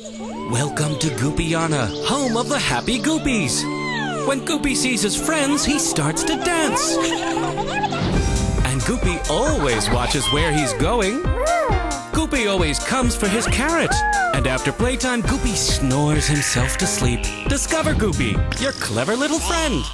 Welcome to Goopiana, home of the happy Gupis. When Gupi sees his friends, he starts to dance. And Gupi always watches where he's going. Gupi always comes for his carrot. And after playtime, Gupi snores himself to sleep. Discover Gupi, your clever little friend.